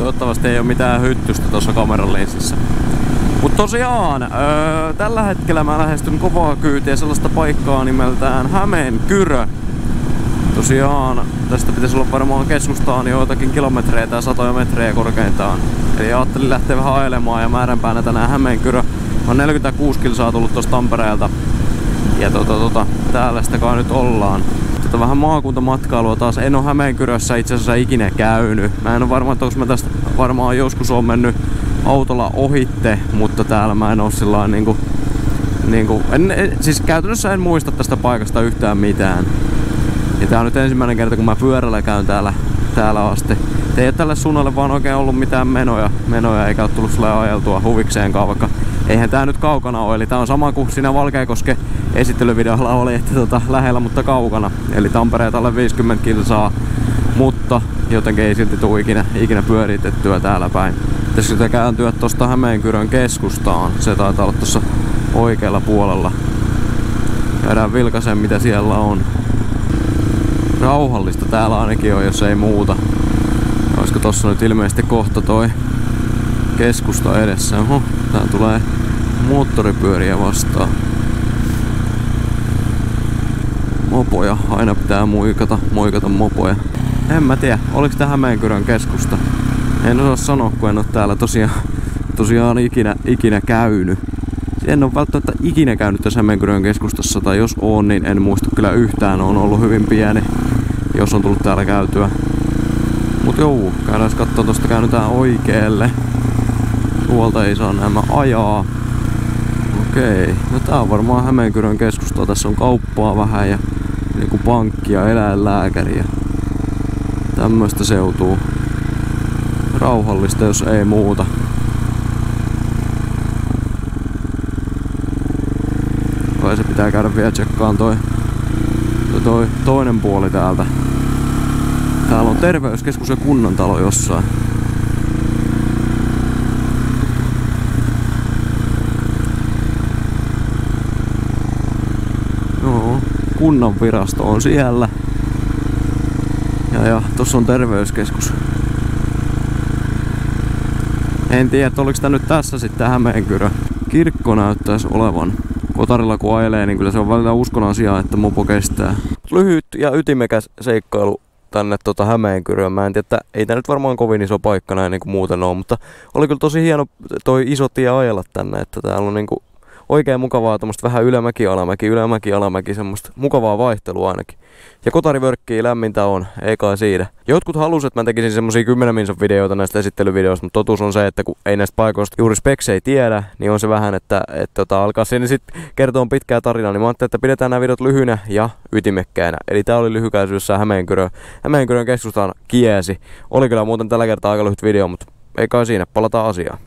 Toivottavasti ei ole mitään hyttystä tuossa kameran linssissä. Mutta tosiaan, öö, tällä hetkellä mä lähestyn kovaa kyytiä sellaista paikkaa nimeltään Hämeen Kyrö. Tosiaan, tästä pitäisi olla varmaan keskustaan joitakin kilometrejä tai satoja metrejä korkeintaan. Eli ajattelin lähteä vähän ajelemaan ja määränpäänä tänään Hämeen Kyrö. Mä 46 kilsaa tullut tuosta Tampereelta. Ja tota, tota, täällä sitä kai nyt ollaan. Tota vähän maakuntamatkailua taas. En oo Hämeenkyrössä itse asiassa ikinä käynyt. Mä en oo varma, että mä tästä varmaan joskus on mennyt autolla ohitte, mutta täällä mä en oo sillä niinku, niinku, en, siis käytännössä en muista tästä paikasta yhtään mitään. Ja tää on nyt ensimmäinen kerta, kun mä pyörällä käyn täällä, täällä asti. Ei ole tälle suunnalle vaan oikein ollut mitään menoja, menoja eikä ole tullut sille ajeltua huvikseenkaan, vaikka eihän tää nyt kaukana ole. Eli tää on sama kuin siinä Valkeakoske esittelyvideolla oli, että tota, lähellä, mutta kaukana. Eli Tampereet alle 50 kilsaa, mutta jotenkin ei silti tule ikinä, ikinä pyöritettyä täällä päin. Sitä kääntyä tuosta Hämeenkyrön keskustaan. Se taitaa olla tuossa oikealla puolella. Käydään vilkaisen mitä siellä on. Rauhallista täällä ainakin on, jos ei muuta. Olisiko tossa nyt ilmeisesti kohta toi keskusta edessä? Oho, tää tulee moottoripyöriä vastaan. Mopoja, aina pitää muikata, muikata mopoja. En mä tiedä, oliks tää Hämeenkyrön keskusta? En osaa sanoa, kun en oo täällä tosiaan, tosiaan ikinä, ikinä käynyt. En ole välttämättä ikinä käynyt tässä Hämeenkyrön keskustassa, tai jos on, niin en muista kyllä yhtään. On ollut hyvin pieni, jos on tullut täällä käytyä. Mut joo, käydään katsoa tosta käännytään oikealle. Tuolta ei saa nämä ajaa. Okei, no tää on varmaan Hämeenkyrön keskusta. Tässä on kauppaa vähän ja niinku pankkia, eläinlääkäri ja seutuu. Rauhallista, jos ei muuta. Vai se pitää käydä vielä tsekkaan toi, toi, toi toinen puoli täältä. Täällä on terveyskeskus ja kunnantalo jossain. Joo, kunnanvirasto on siellä. Ja, ja tossa on terveyskeskus. En tiedä, oliko tää nyt tässä sitten Hämeenkyrö. Kirkko näyttäisi olevan. Kotarilla kun ajelee, niin kyllä se on välillä uskon asia, että mopo kestää. Lyhyt ja ytimekäs seikkailu tänne tota Hämeenkyröön. Mä en tiedä, että ei tää nyt varmaan kovin iso paikka näin niin kuin muuten on, mutta oli kyllä tosi hieno toi iso tie ajella tänne, että täällä on niin kuin oikein mukavaa tämmöistä vähän ylämäki, alamäki, ylämäki, alamäki, semmoista mukavaa vaihtelua ainakin. Ja kotarivörkkiä lämmintä on, ei kai siitä. Jotkut halusivat, että mä tekisin semmosia 10 minsan videoita näistä esittelyvideoista, mutta totuus on se, että kun ei näistä paikoista juuri speksei tiedä, niin on se vähän, että, että tota, alkaa sinne sitten kertoa pitkää tarinaa, niin mä ajattelin, että pidetään nämä videot lyhynä ja ytimekkäinä. Eli tää oli lyhykäisyydessä Hämeenkyrö. Hämeenkyrön keskustaan kiesi. Oli kyllä muuten tällä kertaa aika lyhyt video, mutta ei kai siinä, palataan asiaan.